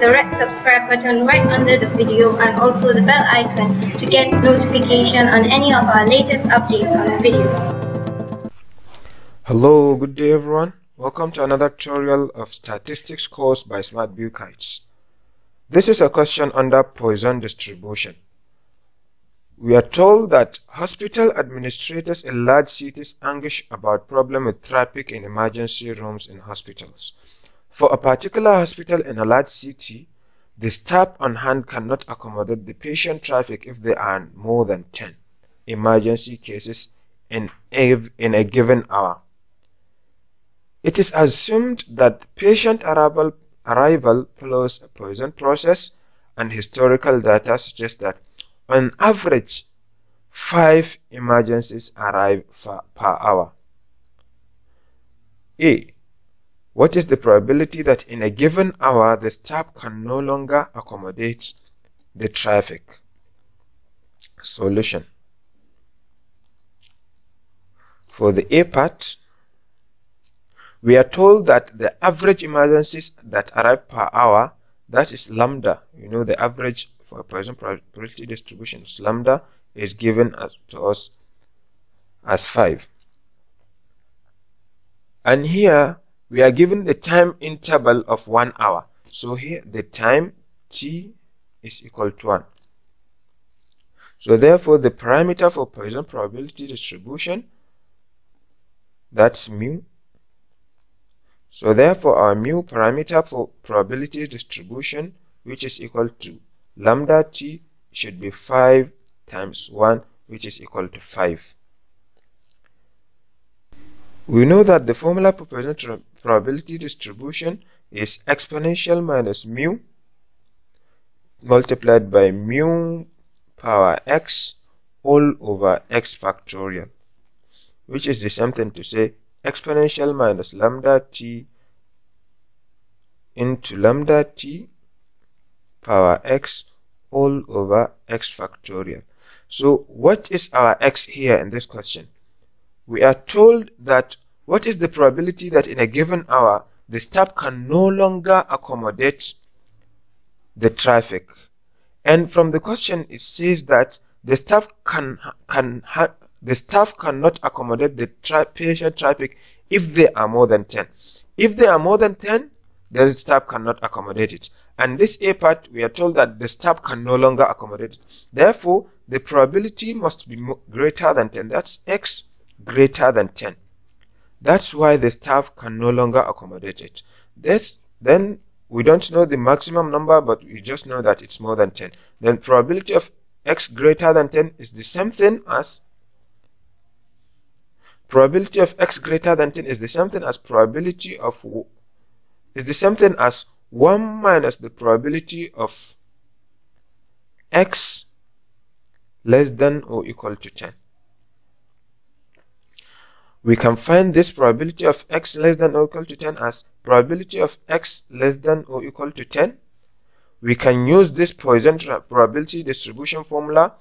the red subscribe button right under the video and also the bell icon to get notification on any of our latest updates on the videos. Hello, good day everyone. Welcome to another tutorial of statistics course by SmartBukites. This is a question under Poisson distribution. We are told that hospital administrators in large cities anguish about problem with traffic in emergency rooms in hospitals. For a particular hospital in a large city, the staff on hand cannot accommodate the patient traffic if there are more than 10 emergency cases in a, in a given hour. It is assumed that patient arrival, arrival follows a Poisson process and historical data suggest that on average, five emergencies arrive per hour. A. What is the probability that in a given hour the staff can no longer accommodate the traffic? Solution. For the A part, we are told that the average emergencies that arrive per hour, that is lambda, you know the average for a Poisson probability distribution lambda is given as, to us as 5 and here we are given the time interval of one hour. So here the time t is equal to 1 so therefore the parameter for Poisson probability distribution that's mu. So therefore our mu parameter for probability distribution which is equal to lambda t should be 5 times 1 which is equal to 5. We know that the formula for Poisson probability distribution is exponential minus mu multiplied by mu power x all over x factorial which is the same thing to say exponential minus lambda t into lambda t power x all over x factorial. So what is our x here in this question? We are told that what is the probability that in a given hour the staff can no longer accommodate the traffic. And from the question it says that the staff can can the staff cannot accommodate the tra patient traffic if there are more than 10. If there are more than 10, then the staff cannot accommodate it. And this A part, we are told that the staff can no longer accommodate it. Therefore, the probability must be greater than 10. That's x greater than 10. That's why the staff can no longer accommodate it. This, then we don't know the maximum number, but we just know that it's more than 10. Then probability of x greater than 10 is the same thing as probability of x greater than 10 is the same thing as probability of is the same thing as 1 minus the probability of x less than or equal to 10. We can find this probability of x less than or equal to 10 as probability of x less than or equal to 10. We can use this Poisson probability distribution formula,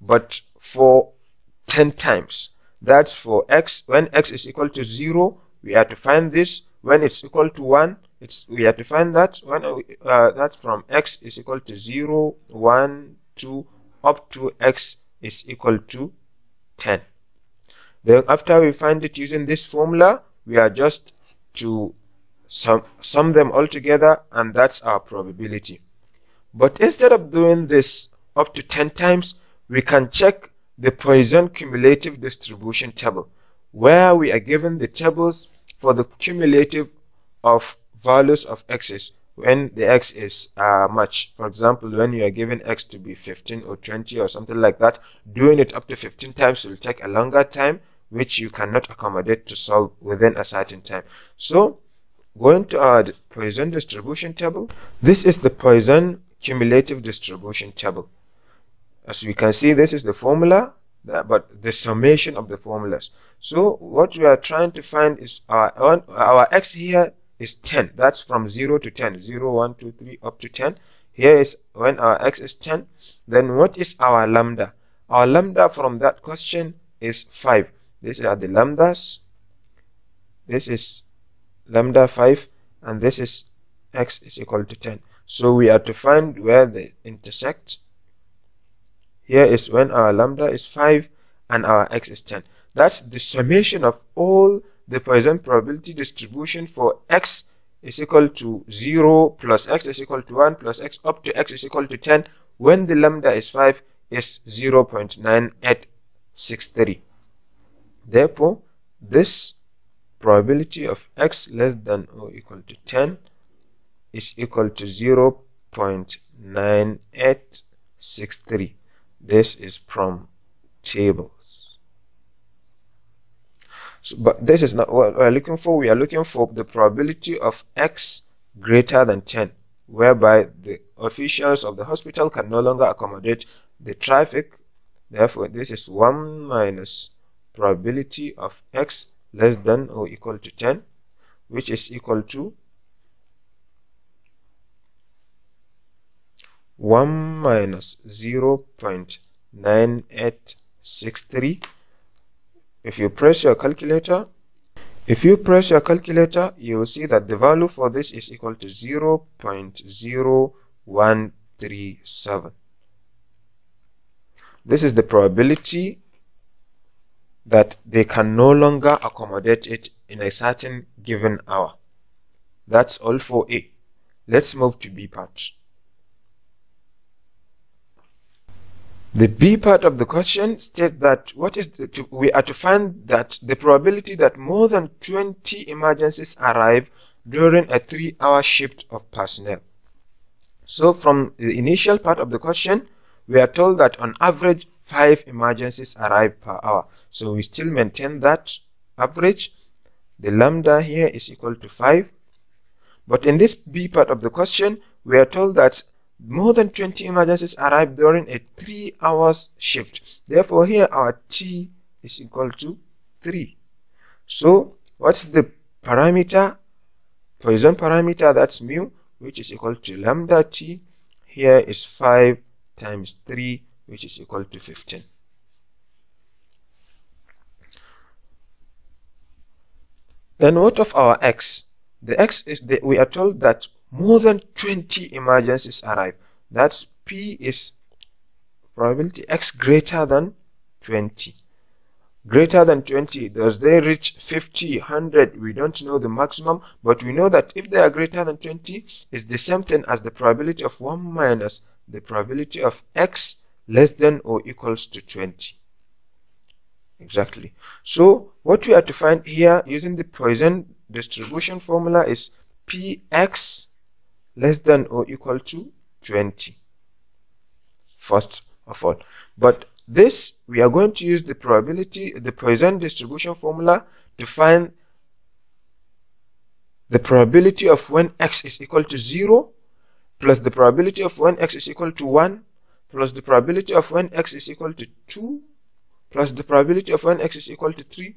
but for 10 times. That's for x, when x is equal to 0, we have to find this. When it's equal to 1, it's we have to find that when uh, that's from x is equal to 0 1 2 up to x is equal to 10 then after we find it using this formula we are just to sum, sum them all together and that's our probability but instead of doing this up to 10 times we can check the Poisson cumulative distribution table where we are given the tables for the cumulative of values of x's when the x is uh, much. For example, when you are given x to be 15 or 20 or something like that, doing it up to 15 times will take a longer time, which you cannot accommodate to solve within a certain time. So, going to our Poisson distribution table, this is the Poisson cumulative distribution table. As we can see, this is the formula, but the summation of the formulas. So, what we are trying to find is our, our x here is 10 that's from 0 to 10 0 1 2 3 up to 10 here is when our x is 10 then what is our lambda our lambda from that question is 5 these are the lambdas this is lambda 5 and this is x is equal to 10 So we are to find where they intersect. Here is when our lambda is 5 and our x is 10. That's the summation of all the Poisson probability distribution for x is equal to 0 plus x is equal to 1 plus x up to x is equal to 10 when the lambda is 5 is 0.9863. Therefore, this probability of x less than or equal to 10 is equal to 0.9863. This is from tables. So, but this is not what we're looking for. We are looking for the probability of x greater than 10, whereby the officials of the hospital can no longer accommodate the traffic. Therefore, this is 1 minus probability of x less than or equal to 10, which is equal to 1 minus 0 0.9863 if you press your calculator if you press your calculator you will see that the value for this is equal to 0 0.0137 this is the probability that they can no longer accommodate it in a certain given hour. That's all for A. Let's move to B part. The B part of the question states that what is the, to, we are to find that the probability that more than 20 emergencies arrive during a three-hour shift of personnel. So from the initial part of the question, we are told that on average five emergencies arrive per hour. So we still maintain that average. The lambda here is equal to 5. But in this B part of the question, we are told that more than 20 emergencies arrive during a 3 hours shift. Therefore, here our T is equal to 3. So, what's the parameter? Poisson parameter, that's mu, which is equal to lambda T. Here is 5 times 3, which is equal to 15. Then what of our x? The x is the, we are told that more than 20 emergencies arrive. That's P is probability X greater than 20. Greater than 20, does they reach 50, 100? We don't know the maximum, but we know that if they are greater than 20, it's the same thing as the probability of 1 minus the probability of X less than or equals to 20. Exactly. So, what we are to find here using the Poisson distribution formula is Px less than or equal to 20 first of all but this we are going to use the probability the Poisson distribution formula to find the probability of when x is equal to 0 plus the probability of when x is equal to 1 plus the probability of when x is equal to 2 plus the probability of when x is equal to 3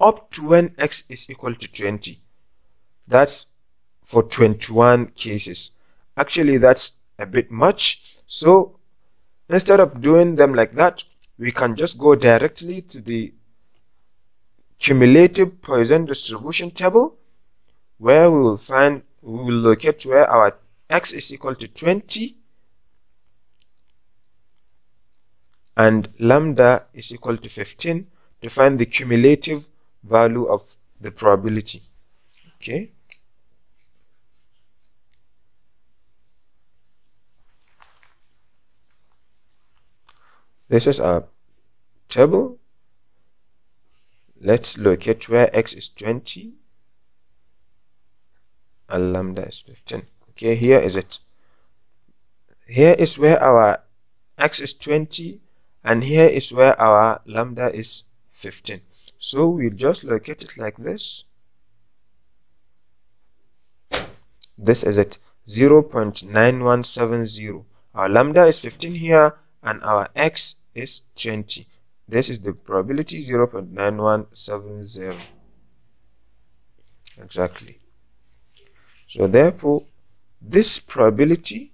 up to when x is equal to 20 that's for 21 cases. Actually, that's a bit much. So instead of doing them like that, we can just go directly to the cumulative Poisson distribution table where we will find, we will locate where our x is equal to 20 and lambda is equal to 15 to find the cumulative value of the probability. Okay. This is a table. Let's locate where x is 20 and lambda is 15. Okay, here is it. Here is where our x is 20 and here is where our lambda is 15. So we'll just locate it like this. This is it 0 0.9170. Our lambda is 15 here and our x is 20 this is the probability 0 0.9170 exactly so therefore this probability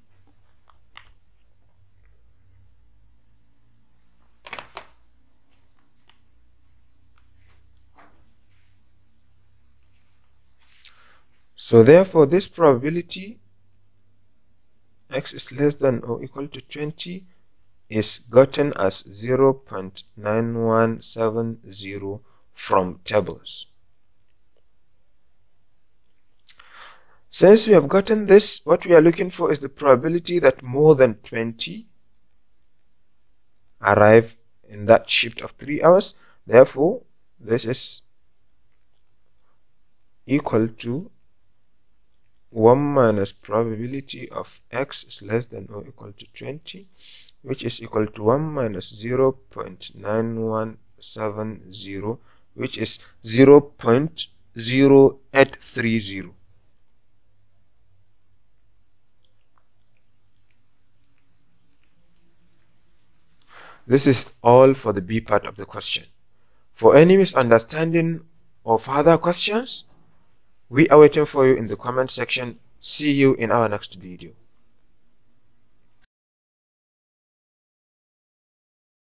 So therefore this probability x is less than or equal to 20 is gotten as 0.9170 from tables. Since we have gotten this, what we are looking for is the probability that more than 20 arrive in that shift of 3 hours. Therefore, this is equal to 1 minus probability of x is less than or equal to 20 which is equal to 1 minus 0 0.9170 which is 0 0.0830 This is all for the B part of the question. For any misunderstanding or further questions, we are waiting for you in the comment section. See you in our next video.